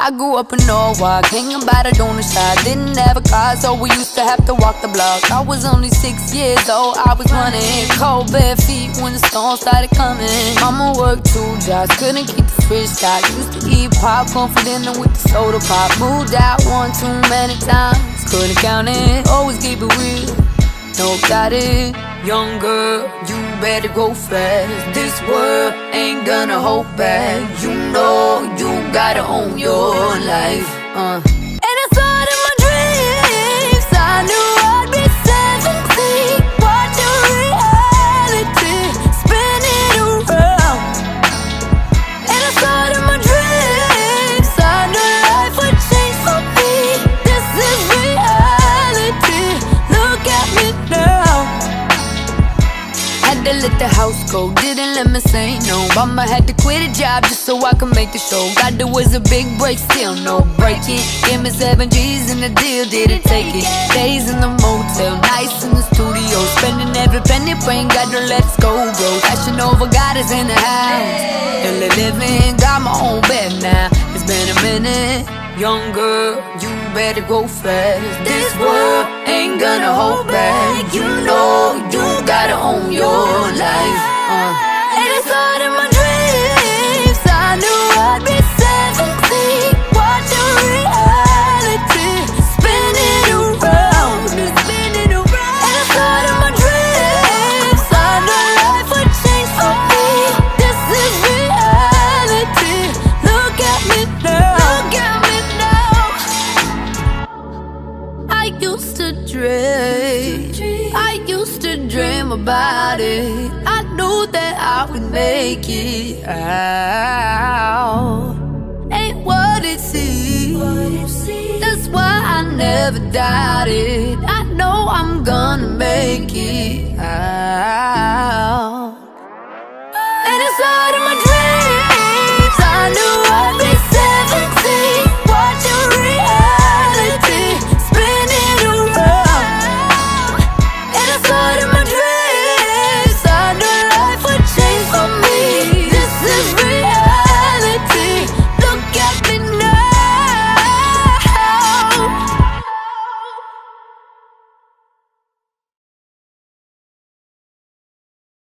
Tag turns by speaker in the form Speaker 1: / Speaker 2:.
Speaker 1: I grew up in Norwalk, hanging by the donor shop. Didn't have a car, so we used to have to walk the block. I was only six years old, I was running. Cold bare feet when the storm started coming. Mama worked two jobs, couldn't keep the fridge stocked. Used to eat popcorn for dinner with the soda pop. Moved out one too many times, couldn't count it. Always keep it real, no got it. Young girl, you better go fast. This world ain't gonna hold back. You know gotta own your life. Uh. The house cold, didn't let me say no. Mama had to quit a job just so I could make the show. God, there was a big break, still no breaking. Give me seven G's and the deal didn't take it. Days in the motel, nights in the studio, spending every penny, praying God don't let us go, bro. Fashion over, God is in the house. And living, got my own bed now. It's been a minute. Young girl, you better go fast. This world ain't gonna hold back. You know you gotta own your. Uh. My dreams. I knew I'd be 17. Watching reality spinning around, my dreams. I knew life would change for me. This is reality. Look at me now. Look at me now. I used to dream. I used dream about it. I knew that I would make it out. Ain't what it seems. That's why I never doubted. I know I'm gonna make it out.